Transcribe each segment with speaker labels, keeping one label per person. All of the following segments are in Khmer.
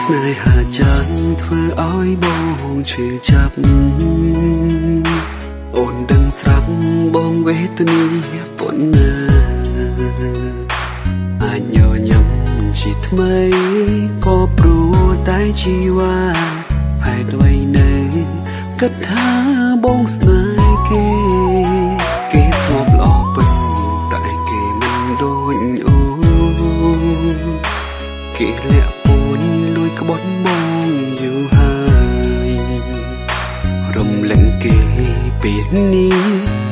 Speaker 1: ស្នេហាចាន់ធ្វើឲ្យបងឈឺចាប់អូនដឹងស្រាប់បងវេទនាប៉ុណ្ណាអាចញញឹមជាថ្មីក៏ព្រោះតែជីវ៉ាហើយដូចនៅគិតថា នេះ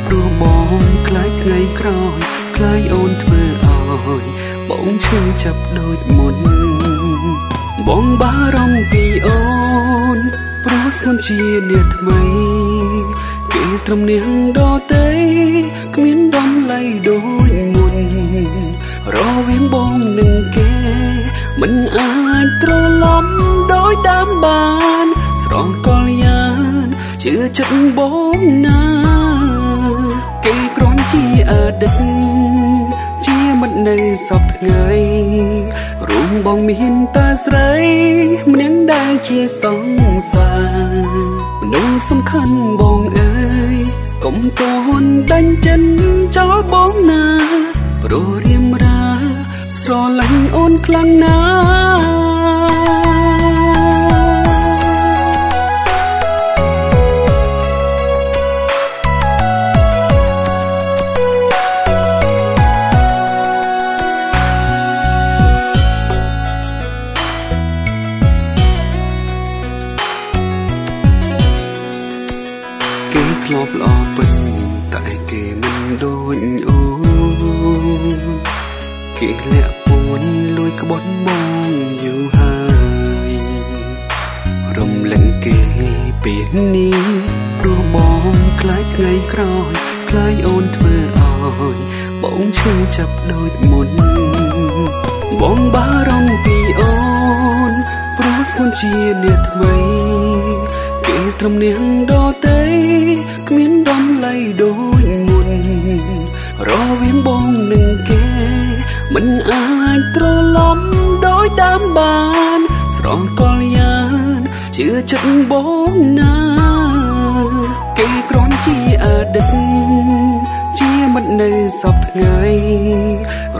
Speaker 1: ព្រោះបងខ្លាចថ្ងៃក្រោយខ្លាចអូនធ្វើឲ្យបងឈឺចាប់ដូចមុន បងបារម្ភពីអូនព្រោះស្គនជានាថ្មីគេត្រឹមនាងដតេគ្មានដំឡៃដូចមុនរវាងបងនឹងគេ មិនអាចត្រឡប់ដោយដើមបានស្រងកលយានជឿ ចិត្តបងណាគេគ្រាន់ជាអតីតជាមិននៅសពថ្ងៃរួមបងមានតាស្រីម្នាក់ដែលជាសង្សារមនុស្សសំខាន់បងអើយកុំតន់ដាញ់ចិត្តចោលបងណាព្រោះរៀមរាស្រឡាញ់អូនខ្លាំងណាស់ ធ្លាប់ល្អពេញតែគេមិនដូចអូនគេលាក់ពួនលួចក្បត់បងយូរហើយរំលឹងគេពេលនេះព្រោះបងខ្លាចថ្ងៃក្រោយខ្លាចអូនធ្វើឲ្យបងឈឺចាប់ដូចមុនបងបារម្ភពីអូនព្រោះស្គនជានាថ្មីគេត្រឹមនាងដតេ គ្មានដំឡៃដូចមុនរវាងបងនឹងគេ មិនអាចត្រឡប់ដោយដើមបាន ស្រងកលយានជឿចិត្តបងណាគេគ្រាន់ជាអតីតជាមិននៅសពថ្ងៃ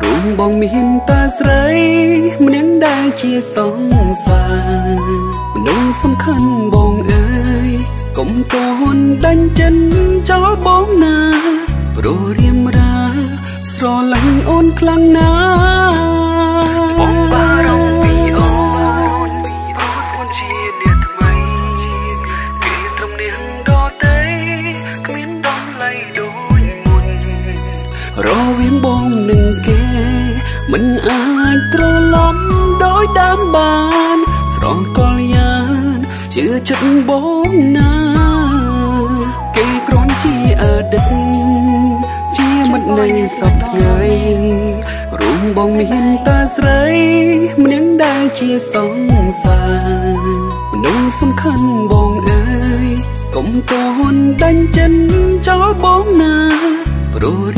Speaker 1: រួមបងមានតាស្រីម្នាក់ដែលជាសង្សារមនុស្សសំខាន់បងអើយ កុំតន់ដាញ់ចិត្តចោលបងណាព្រោះរៀមរាស្រឡាញ់អូនខ្លាំងណាស់បងបារម្ភពីអូនព្រោះស្គនជានាថ្មីគេត្រឹមនាងដតេគ្មានដំឡៃដូចមុនរវាងបងនឹងគេមិនអាចត្រឡប់ដោយដើមបាន ស្រងកលយាន ជឿចិត្តបងណាគេគ្រាន់ជាអតីតជាមិននៅសពថ្ងៃរួមបងមានតាស្រីម្នាក់ដែលជាសង្សារមនុស្សសំខាន់បងអើយកុំតន់ដាញ់ចិត្តចោលបងណាព្រោះ